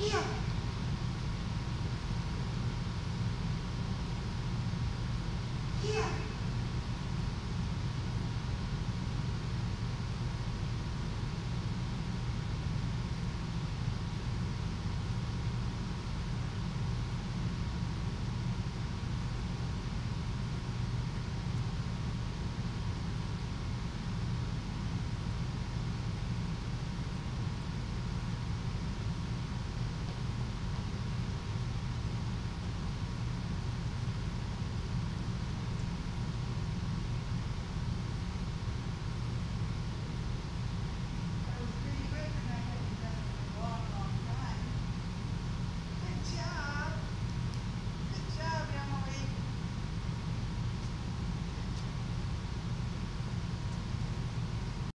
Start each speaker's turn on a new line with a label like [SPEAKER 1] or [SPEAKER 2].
[SPEAKER 1] Yeah.